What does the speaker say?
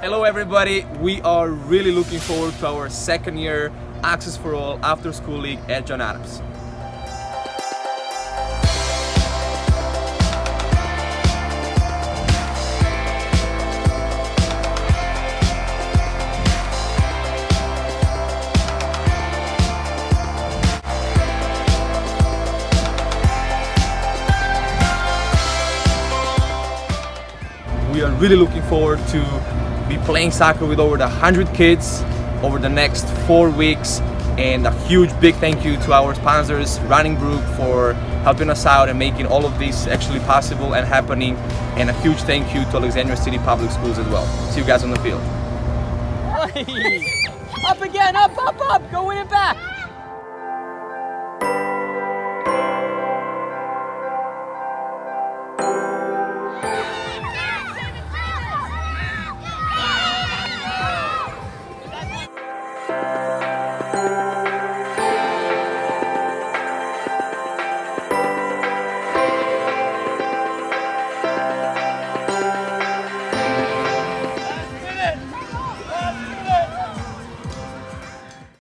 Hello everybody, we are really looking forward to our second year Access for All After School League at John Adams. We are really looking forward to be playing soccer with over 100 kids over the next four weeks and a huge big thank you to our sponsors Running Brook for helping us out and making all of this actually possible and happening and a huge thank you to Alexandria City Public Schools as well. See you guys on the field. up again, up, up, up, go. Bye.